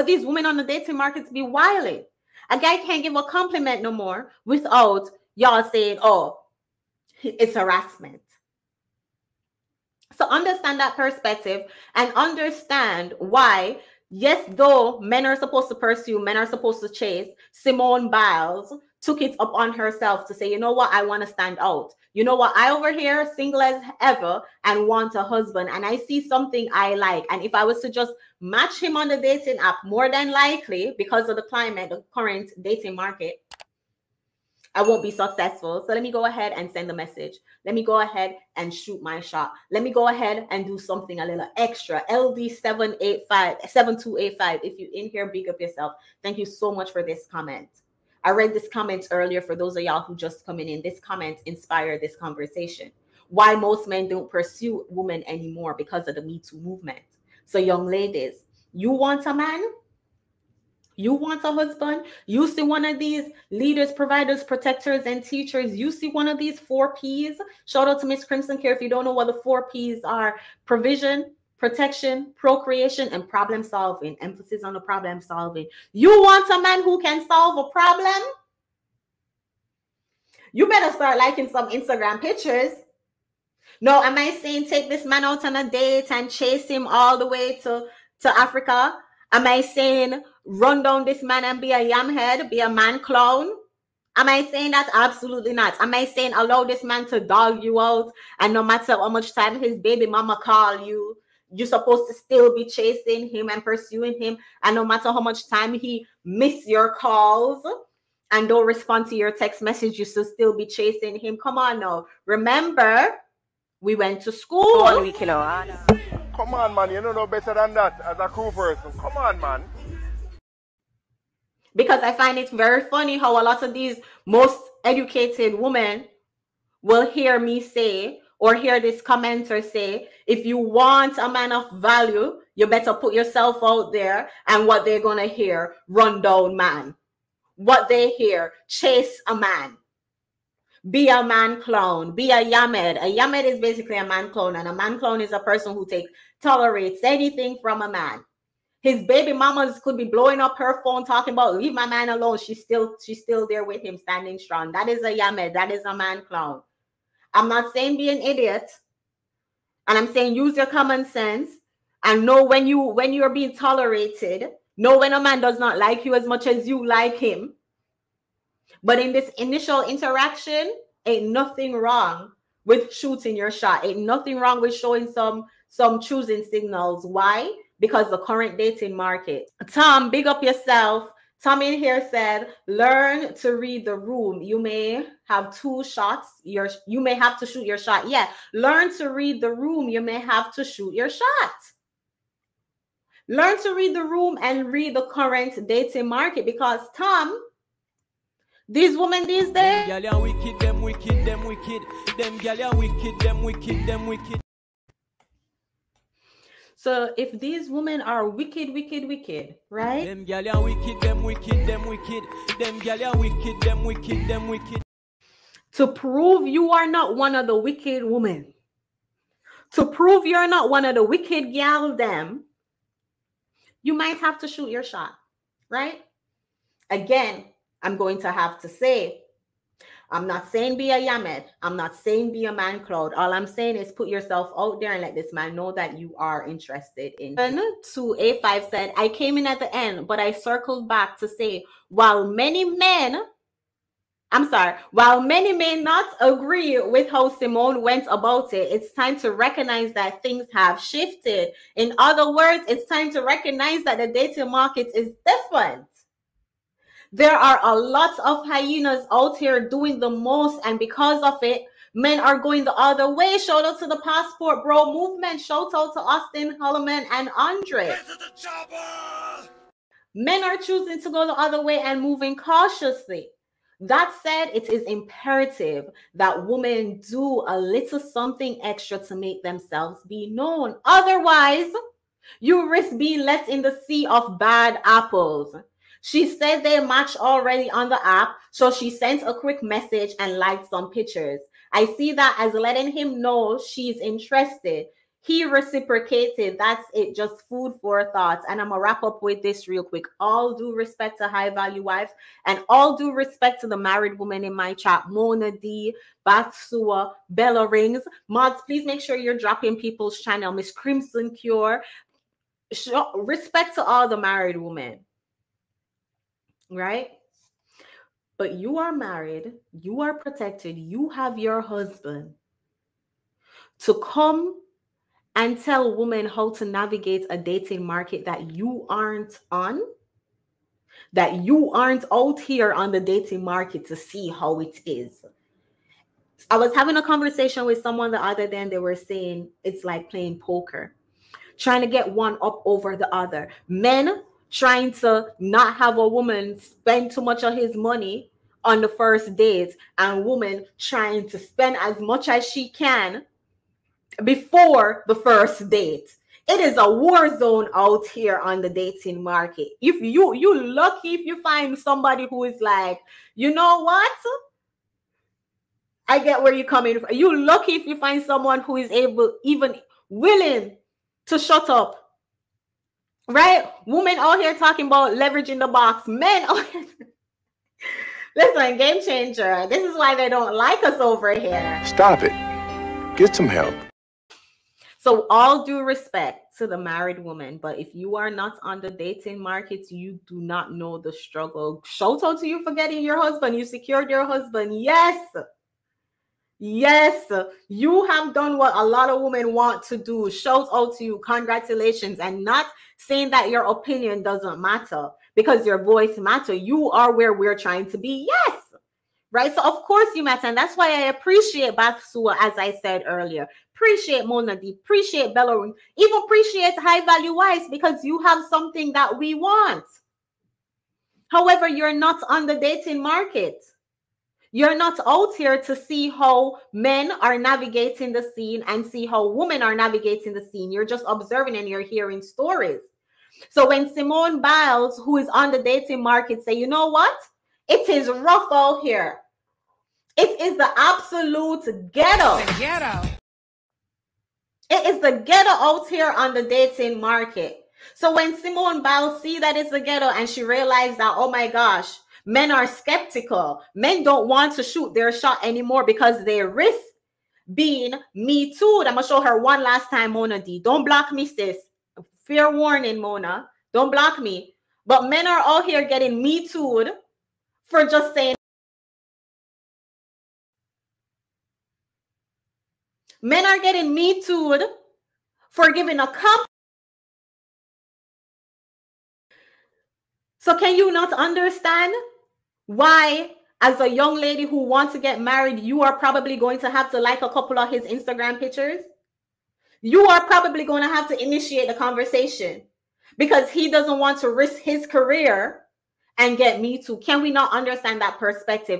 But these women on the dating market be wilding. A guy can't give a compliment no more without y'all saying, oh, it's harassment. So understand that perspective and understand why, yes, though men are supposed to pursue, men are supposed to chase, Simone Biles took it upon herself to say, you know what, I want to stand out. You know what, I over here, single as ever, and want a husband, and I see something I like. And if I was to just match him on the dating app, more than likely, because of the climate, the current dating market, I won't be successful. So let me go ahead and send a message. Let me go ahead and shoot my shot. Let me go ahead and do something a little extra. LD785, 7285. If you in here, big up yourself. Thank you so much for this comment. I read this comment earlier for those of y'all who just coming in. This comment inspired this conversation. Why most men don't pursue women anymore because of the Me Too movement. So, young ladies, you want a man? You want a husband? You see one of these leaders, providers, protectors, and teachers. You see one of these four P's. Shout out to Miss Crimson Care. If you don't know what the four P's are provision, protection, procreation, and problem solving. Emphasis on the problem solving. You want a man who can solve a problem? You better start liking some Instagram pictures. No, am I saying take this man out on a date and chase him all the way to, to Africa? Am I saying run down this man and be a yamhead, be a man clown? Am I saying that? Absolutely not. Am I saying allow this man to dog you out and no matter how much time his baby mama call you, you're supposed to still be chasing him and pursuing him. And no matter how much time he miss your calls and don't respond to your text message, you should still be chasing him. Come on now. Remember, we went to school. Come on, ah, man. You don't know better than that as a cool person. Come on, man because I find it very funny how a lot of these most educated women will hear me say or hear this commenter say, if you want a man of value, you better put yourself out there. And what they're going to hear, run down man. What they hear, chase a man. Be a man clone. Be a yamed. A yamed is basically a man clone, and a man clone is a person who takes tolerates anything from a man. His baby mamas could be blowing up her phone talking about leave my man alone. She's still she's still there with him, standing strong. That is a yamed. That is a man clown. I'm not saying be an idiot, and I'm saying use your common sense and know when you when you're being tolerated. Know when a man does not like you as much as you like him. But in this initial interaction, ain't nothing wrong with shooting your shot. Ain't nothing wrong with showing some some choosing signals. Why? because the current dating market. Tom, big up yourself. Tom in here said, learn to read the room. You may have two shots. Your you may have to shoot your shot. Yeah, learn to read the room. You may have to shoot your shot. Learn to read the room and read the current dating market because Tom, these women these days. Them wicked, them wicked, them wicked, them wicked, them wicked, them wicked. So if these women are wicked, wicked, wicked, right? Them are wicked, them wicked, them wicked. Them are wicked, them wicked, them wicked. To prove you are not one of the wicked women. To prove you're not one of the wicked gal them, you might have to shoot your shot, right? Again, I'm going to have to say I'm not saying be a Yamed. I'm not saying be a man cloud. All I'm saying is put yourself out there and let this man know that you are interested in him. To A5 said, I came in at the end, but I circled back to say, while many men, I'm sorry, while many may not agree with how Simone went about it, it's time to recognize that things have shifted. In other words, it's time to recognize that the dating market is different. There are a lot of hyenas out here doing the most, and because of it, men are going the other way. Shout out to the Passport Bro movement. Shout out to Austin Holloman and Andre. Men are choosing to go the other way and moving cautiously. That said, it is imperative that women do a little something extra to make themselves be known. Otherwise, you risk being left in the sea of bad apples. She said they matched already on the app, so she sent a quick message and liked some pictures. I see that as letting him know she's interested. he reciprocated. That's it. Just food for thoughts. And I'm gonna wrap up with this real quick. All due respect to high value wives, and all due respect to the married women in my chat, Mona D, Bathsua, Bella Rings. Mods, please make sure you're dropping people's channel. Miss Crimson Cure. Respect to all the married women. Right? But you are married, you are protected, you have your husband to come and tell women how to navigate a dating market that you aren't on, that you aren't out here on the dating market to see how it is. I was having a conversation with someone the other day, and they were saying it's like playing poker, trying to get one up over the other. Men trying to not have a woman spend too much of his money on the first date, and woman trying to spend as much as she can before the first date. It is a war zone out here on the dating market. If you you lucky if you find somebody who is like, you know what? I get where you're coming from. You lucky if you find someone who is able, even willing to shut up. Right? Women out here talking about leveraging the box. Men out here. Listen, game changer. This is why they don't like us over here. Stop it. Get some help. So, all due respect to the married woman, but if you are not on the dating market, you do not know the struggle. Shout out to you for getting your husband. You secured your husband. Yes. Yes, you have done what a lot of women want to do. Shout out to you. Congratulations. And not saying that your opinion doesn't matter because your voice matter. You are where we're trying to be. Yes right? So of course you matter, and that's why I appreciate Bathsua, as I said earlier. Appreciate Mona appreciate Bella, even appreciate High Value Wise because you have something that we want. However, you're not on the dating market. You're not out here to see how men are navigating the scene and see how women are navigating the scene. You're just observing and you're hearing stories. So when Simone Biles, who is on the dating market, say, you know what? It is rough out here. It is the absolute ghetto. The ghetto. It is the ghetto out here on the dating market. So when Simone Biles see that it's the ghetto and she realized that, oh my gosh, men are skeptical. Men don't want to shoot their shot anymore because they risk being me too. I'm gonna show her one last time, Mona D. Don't block me, sis. Fair warning, Mona. Don't block me. But men are all here getting me too for just saying men are getting me tooed for giving a cup. So can you not understand why as a young lady who wants to get married, you are probably going to have to like a couple of his Instagram pictures? You are probably going to have to initiate the conversation because he doesn't want to risk his career and get me too. Can we not understand that perspective?